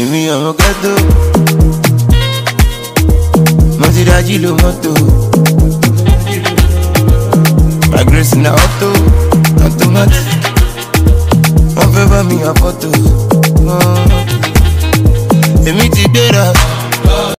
èmi ọmọ ghetto mo ti dájú lo mọ́tò my grace na auto automatic wọ́n fẹ́ bá mi yà fọ́tò Oh.